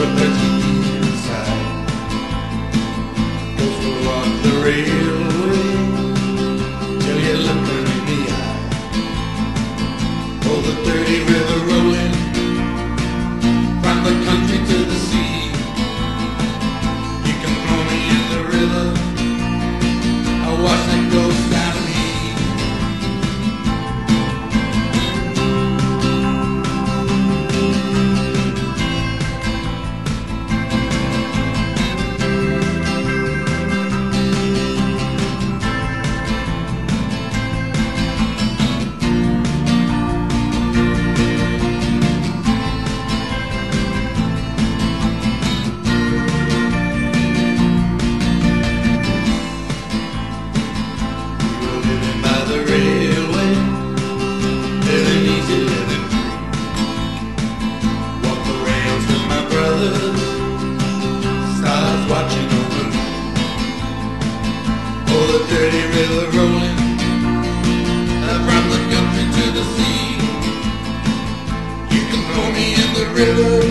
but river,